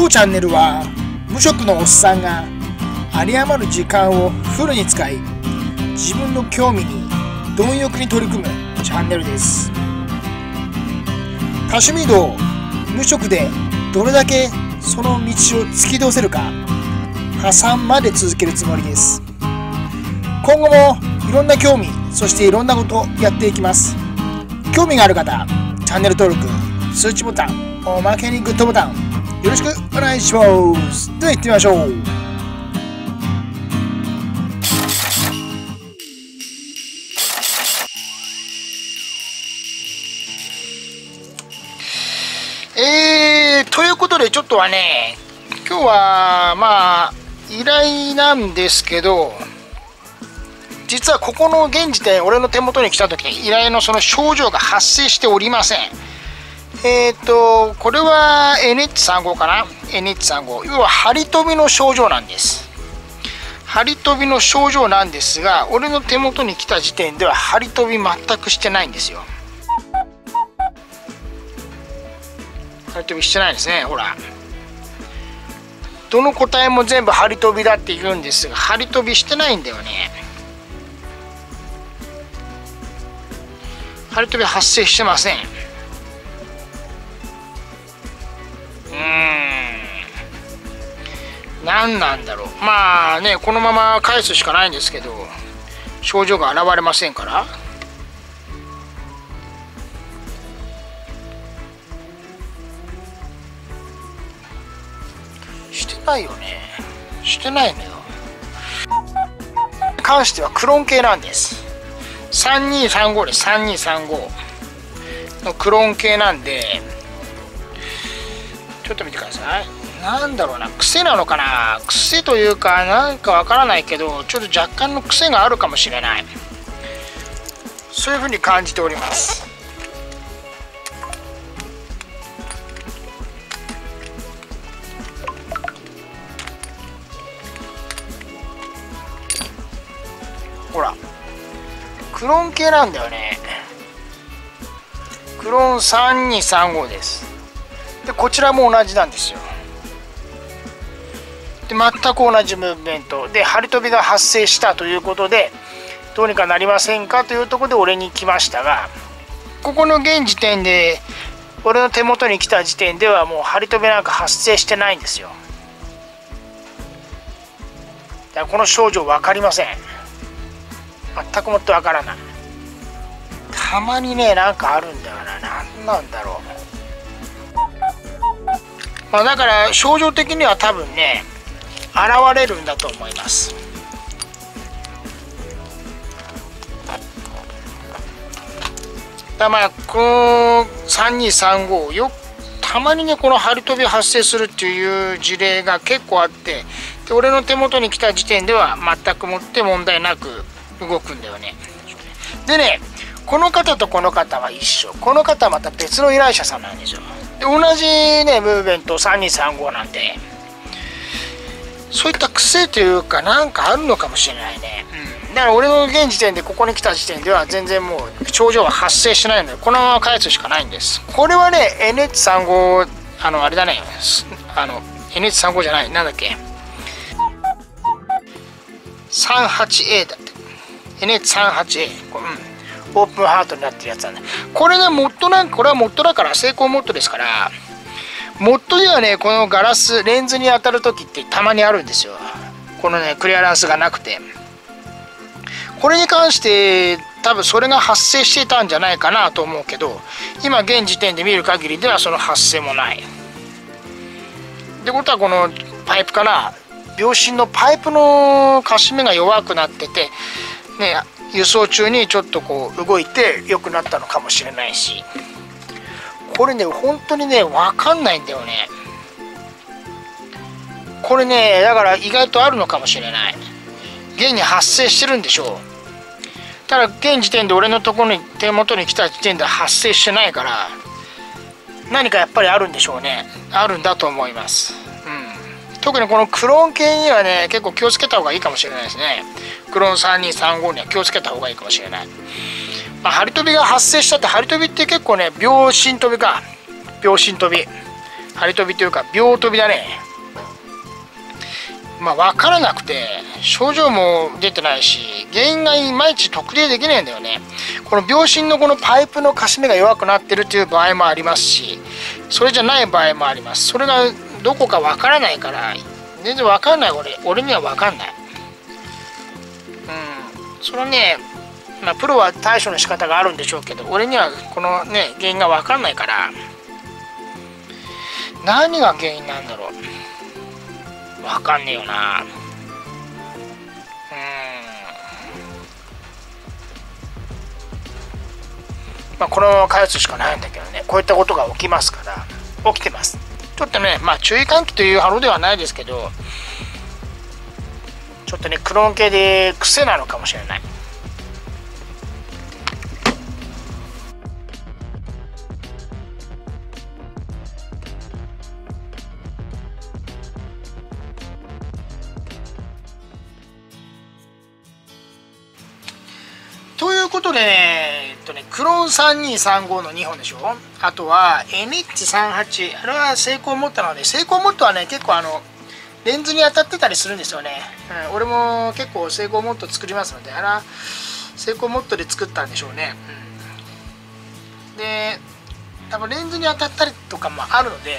当チャンネルは無職のおっさんが有り余る時間をフルに使い自分の興味に貪欲に取り組むチャンネルです。多趣味道無職でどれだけその道を突き通せるか破産まで続けるつもりです。今後もいろんな興味そしていろんなことやっていきます。興味がある方チャンネル登録通知ボタンおまけにグッドボタンよろしくお願いします。では行ってみましょう。えー、ということでちょっとはね今日はまあ依頼なんですけど実はここの現時点俺の手元に来た時依頼のその症状が発生しておりません。えっ、ー、とこれは NH35 かな？NH35 要は張り飛びの症状なんです。張り飛びの症状なんですが俺の手元に来た時点では張り飛び全くしてないんですよ。張り飛びしてないですねほら。どの個体も全部張り飛びだって言うんですが張り飛びしてないんだよね。張り飛び発生してません。うん。何なんだろう。まあねこのまま返すしかないんですけど症状が現れませんから。してないよね。してないのよ。関してはクローン系なんです。3235です3235のクローン系なんでちょっと見てください。なんだろうな癖なのかな？癖というかなんかわからないけどちょっと若干の癖があるかもしれない。そういうふうに感じております。ほらクローン系なんだよね。クローン3235です。でこちらも同じなんですよ。で全く同じムーブメント。で張り飛びが発生したということでどうにかなりませんかというところで俺に来ましたがここの現時点で俺の手元に来た時点ではもう張り飛びなんか発生してないんですよ。だからこの症状分かりません。全くもって分からない。たまにねなんかあるんだよな。何なんだろう。まあ、だから症状的には多分ね現れるんだと思います。だまあこの3235よたまにねこの張り飛び発生するっていう事例が結構あってで俺の手元に来た時点では全くもって問題なく動くんだよね。でねこの方とこの方は一緒。この方はまた別の依頼者さんなんですよ。同じねムーブメント3235なんでそういった癖というかなんかあるのかもしれないね、うん、だから俺の現時点でここに来た時点では全然もう症状は発生しないのでこのまま返すしかないんです。これはね NH35 あのあれだね。あの NH35 じゃない。なんだっけ。38A だって。NH38A これ、うん。オープンハートになってるやつなんでこれねモッドなんかこれはモッドだから成功モッドですからモッドではねこのガラスレンズに当たる時ってたまにあるんですよ。このねクリアランスがなくて。これに関して多分それが発生してたんじゃないかなと思うけど今現時点で見る限りではその発生もない。ってことはこのパイプかな。秒針のパイプのかしめが弱くなっててね輸送中にちょっとこう動いて良くなったのかもしれないし。これね本当にね分かんないんだよね。これねだから意外とあるのかもしれない。現に発生してるんでしょう。ただ現時点で俺のところに手元に来た時点で発生してないから何かやっぱりあるんでしょうね。あるんだと思います。特にこのクローン系にはね結構気をつけた方がいいかもしれないですね。クローン3235には気をつけた方がいいかもしれない、まあ、張り飛びが発生したって張り飛びって結構ね秒針飛びか。秒針飛び。張り飛びというか秒飛びだね。まあ分からなくて症状も出てないし原因がいまいち特定できないんだよね。この秒針のこのパイプのかしめが弱くなってるっていう場合もありますしそれじゃない場合もあります。それがどこか分からないから全然分かんない俺。俺には分かんない。うん。そのねまあプロは対処の仕方があるんでしょうけど俺にはこのね原因が分かんないから何が原因なんだろう。分かんねえよな。うん。まあこのまま返すしかないんだけどね。こういったことが起きますから起きてます。ちょっとねまあ注意喚起というハロではないですけどちょっとねクローン系で癖なのかもしれない。ということでね、とね、クローン3235の2本でしょ。あとは NH38 あれは成功モットなので成功モットはね結構あのレンズに当たってたりするんですよね、うん、俺も結構成功モット作りますのであれは成功モットで作ったんでしょうね、うん、で多分レンズに当たったりとかもあるので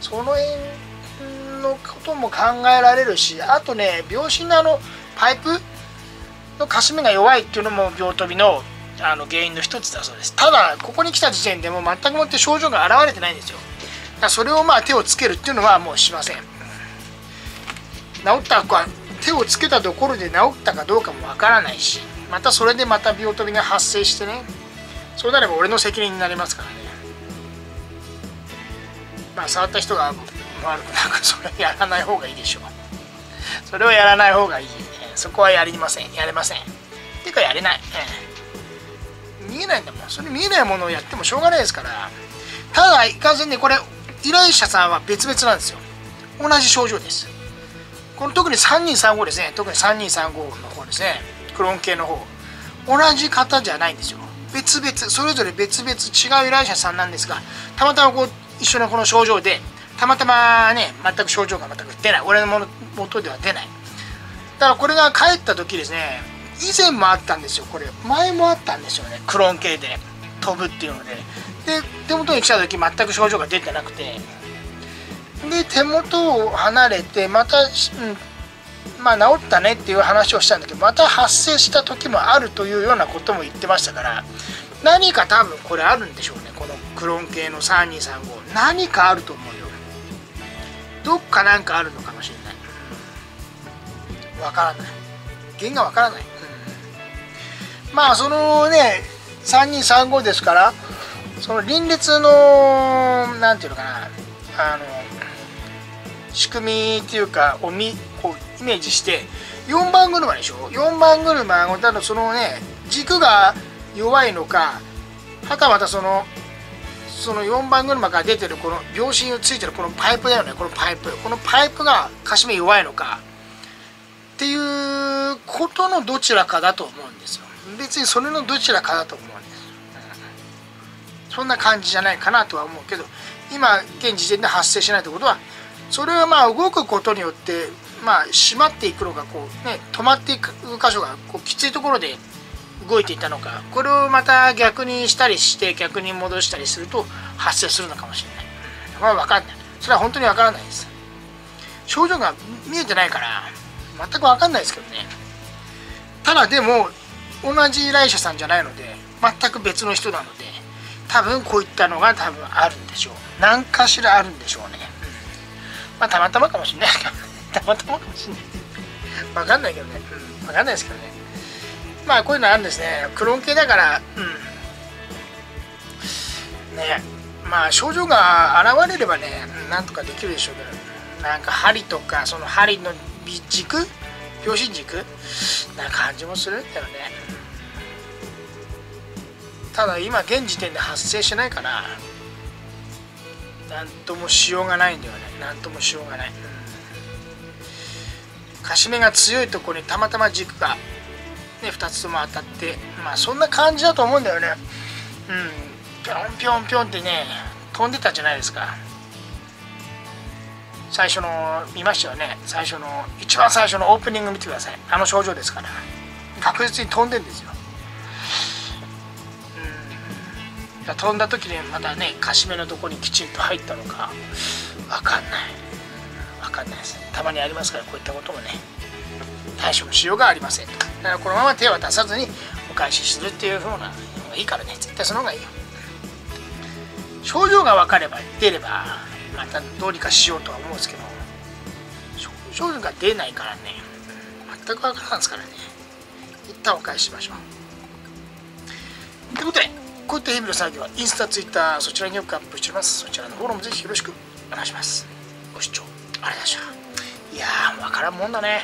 その辺のことも考えられるしあとね秒針のあのパイプのかしめが弱いっていうのも病飛びのあの原因の一つだそうです。ただここに来た時点でも全くもって症状が現れてないんですよ。だからそれをまあ手をつけるっていうのはもうしません。治ったか手をつけたところで治ったかどうかもわからないしまたそれでまた病飛びが発生してねそうなれば俺の責任になりますからね。まあ触った人が悪くなんかそれやらない方がいいでしょう。それをやらない方がいい。そこはやりません。やれません。ていうかやれない、え。見えないんだもん。それ見えないものをやってもしょうがないですから。ただいかんせんねこれ依頼者さんは別々なんですよ。同じ症状です。この特に3235ですね。特に3235の方ですね。クローン系の方。同じ方じゃないんですよ。別々それぞれ別々違う依頼者さんなんですがたまたまこう一緒のこの症状でたまたまね全く症状が全く出ない。俺のもとでは出ない。だからこれが帰った時ですね以前もあったんですよこれ。前もあったんですよね。クローン系で。飛ぶっていうので。で手元に来た時全く症状が出てなくて。で手元を離れてまた、うん、まあ治ったねっていう話をしたんだけどまた発生した時もあるというようなことも言ってましたから何か多分これあるんでしょうね。このクローン系の3235何かあると思うよ。どっかなんかあるのかもしれない。わからない。原因がわからない、うん、まあそのね3235ですからその輪列のなんていうのかなあの仕組みっていうかをみこうイメージして4番車でしょ？4番車がただそのね軸が弱いのかはたまたそのその4番車から出てるこの秒針をついてるこのパイプだよねこのパイプ。このパイプがかしめ弱いのかっていうことのどちらかだと思うんですよ。別にそれのどちらかだと思うんです、うん、そんな感じじゃないかなとは思うけど今現時点で発生しないってことはそれはまあ動くことによってまあ閉まっていくのかこうね止まっていく箇所がこうきついところで動いていたのかこれをまた逆にしたりして逆に戻したりすると発生するのかもしれない、うん、これは分かんない。それは本当に分からないです。症状が見えてないから全く分かんないですけどね。ただでも同じ依頼者さんじゃないので全く別の人なので多分こういったのが多分あるんでしょう。何かしらあるんでしょうね、うん、まあたまたまかもしれない たまたまかもしれない。分かんないけどね、うん、分かんないですけどね。まあこういうのあるんですね。クローン系だからうん。ね。まあ症状が現れればねなんとかできるでしょうけど。なんか針とかその針の軸秒針軸な感じもするんだよね。ただ今現時点で発生しないから何ともしようがないんだよね。何ともしようがない、うん、かしめが強いところにたまたま軸が、ね、2つとも当たってまあそんな感じだと思うんだよね。うん。ぴょんぴょんぴょんってね飛んでたじゃないですか。最初の見ましたよね。最初の一番最初のオープニング見てください。あの症状ですから。確実に飛んでんですよ。飛んだ時にまたねかしめのとこにきちんと入ったのか分かんない。分かんないです。たまにありますからこういったこともね対処のしようがありませんだからこのまま手は出さずにお返しするっていう風なのがいいからね。絶対その方がいいよ。症状が分かれば出ればまたどうにかしようとは思うんですけど症状が出ないからね全く分からんですからね。一旦お返ししましょう。ということでこういった日々の作業はインスタ、ツイッターそちらによくアップしております。そちらのフォローもぜひよろしくお願いします。ご視聴ありがとうございました。いやーわからんもんだね。